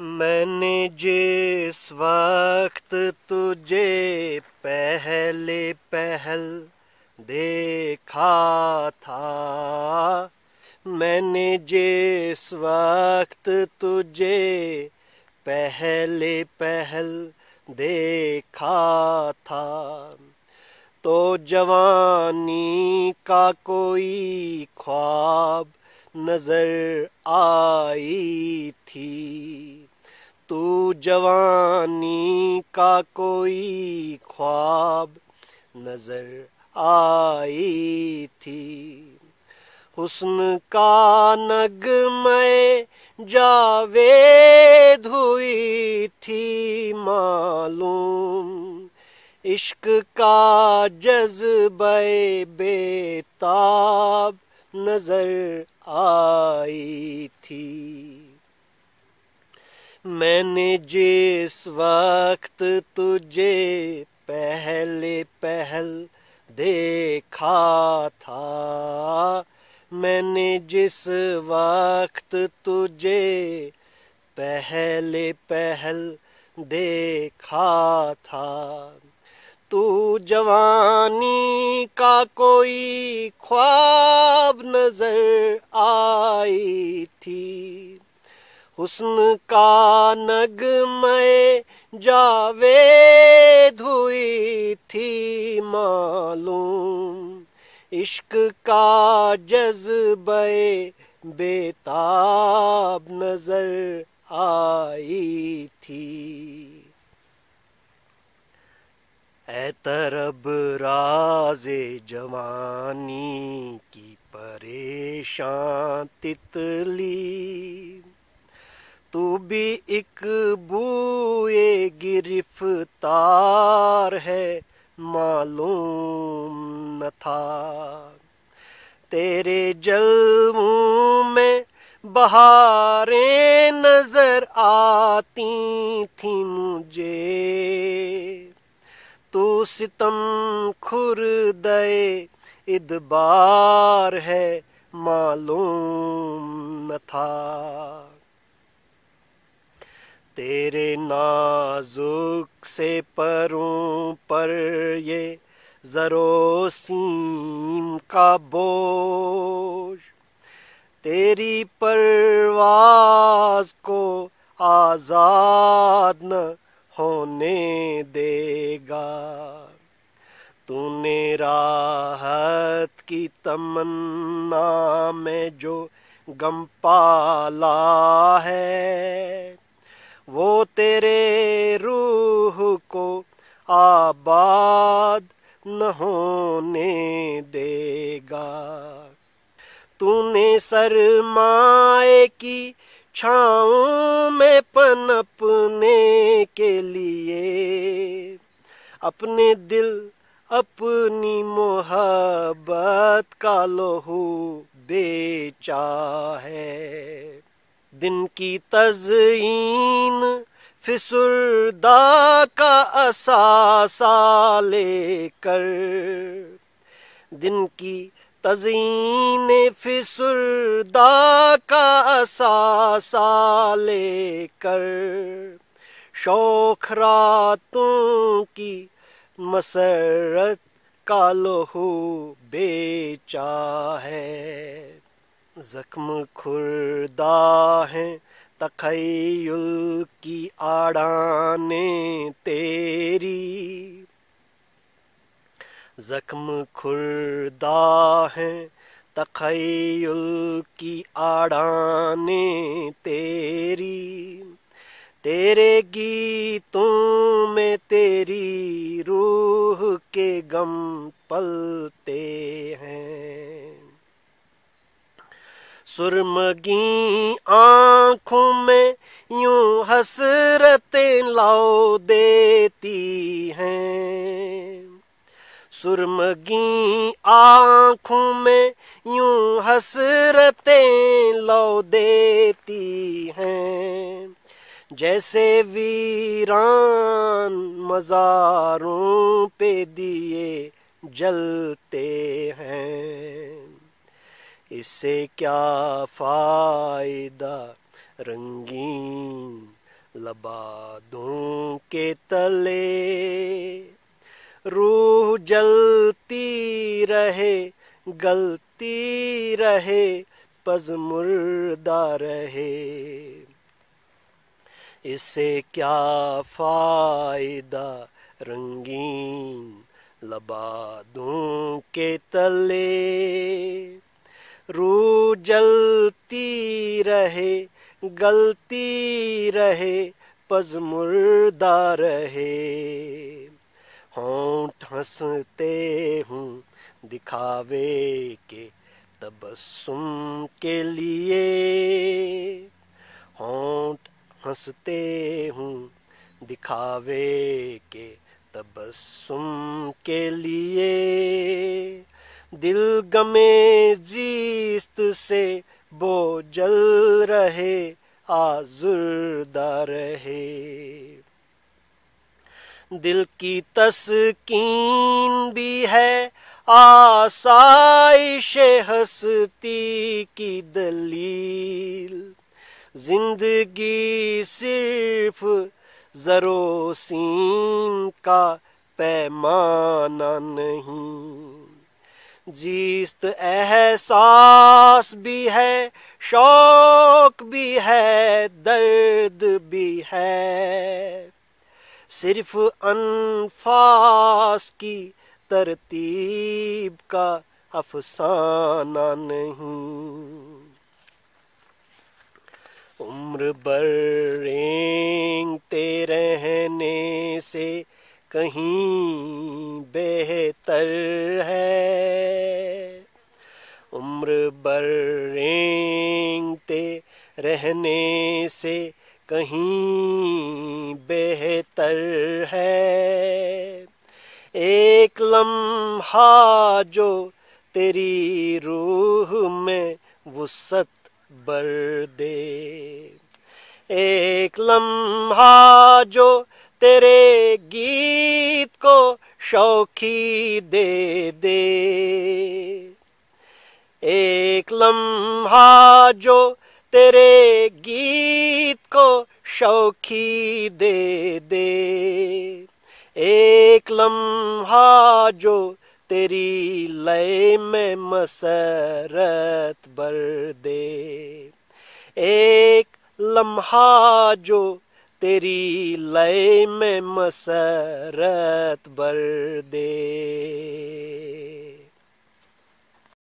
میں نے جس وقت تجھے پہلے پہل دیکھا تھا، میں نے جس وقت تجھے پہلے پہل دیکھا تھا، تو جوانی کا کوئی خواب نظر آئی تھی۔ تو جوانی کا کوئی خواب نظر آئی تھی۔ حسن کا نگ میں جاوید ہوئی تھی معلوم۔ عشق کا جذبہ بے تاب نظر آئی تھی۔ میں نے جس وقت تجھے پہلے پہل دیکھا تھا، میں نے جس وقت تجھے پہلے پہل دیکھا تھا، تو جوانی کا کوئی خواب نظر آئی تھی۔ حسن کا نگ میں جاوید ہوئی تھی معلوم۔ عشق کا جذبہ بےتاب نظر آئی تھی۔ اے طرب راز جوانی کی پریشان تتلی۔ تو بھی ایک بوئے گرفتار ہے، معلوم نہ تھا۔ تیرے جلووں میں بہاریں نظر آتی تھیں مجھے۔ تو ستم کھر ادبار ہے، معلوم نہ تھا۔ تیرے نازک سے پروں پر یہ زروسیم کا بوجھ تیری پرواز کو آزاد نہ ہونے دے گا۔ تو نے راحت کی تمنا میں جو گم پالا ہے وہ تیرے روح کو آباد نہ ہونے دے گا۔ تو نے سرمائے کی چھاؤں میں پنپنے کے لیے، اپنے دل، اپنی محبت کا لہو بیچا ہے۔ دن کی تزئین فسردہ کا اثاثہ لے کر۔ دن کی تزئین فسردہ کا اثاثہ لے کر۔ شوخ راتوں کی مسرت کا لہو بیچا ہے۔ زخم کھردہ ہیں۔ تخیل کی آڑانے تیری۔ زخم کھردہ ہیں۔ تخیل کی آڑانے تیری۔ تیرے گیتوں میں تیری روح کے غم پلتے ہیں۔ سرمگی آنکھوں میں یوں حسرتیں لاؤ دیتی ہیں۔ سرمگی آنکھوں میں یوں حسرتیں لو دیتی ہیں۔ جیسے ویران مزاروں پہ دیے جلتے ہیں۔ اس سے کیا فائدہ رنگین لبادوں کے تلے؟ روح جلتی رہے، گلتی رہے، پز مردہ رہے۔ اس سے کیا فائدہ رنگین لبادوں کے تلے؟ رو جلتی رہے، گلتی رہے، پز مردہ رہے۔ ہونٹ ہنستے ہوں دکھاوے کے تبسم کے لیے۔ ہونٹ ہنستے ہوں دکھاوے کے تبسم کے لیے۔ دل گمے زیست سے بو جل رہے، آزردہ رہے۔ دل کی تسکین بھی ہے، آسائش ہستی کی دلیل۔ زندگی صرف زروسیم کا پیمانہ نہیں۔ جیست احساس بھی ہے، شوق بھی ہے، درد بھی ہے۔ صرف انفاس کی ترتیب کا افسانہ نہیں۔ عمر بر رینگتے رہنے سے کہیں بہتر ہے۔ عمر بر رینگتے رہنے سے کہیں بہتر ہے۔ ایک لمحہ جو تیری روح میں وسط بر دے۔ ایک لمحہ جو تیرے گیت کو شوقی دے دے۔ ایک لمحہ جو تیرے گیت کو شوقی دے دے۔ ایک لمحہ جو تیری لیے میں مسرت بر دے۔ ایک لمحہ جو تیری لیے میں مسرت بر دے۔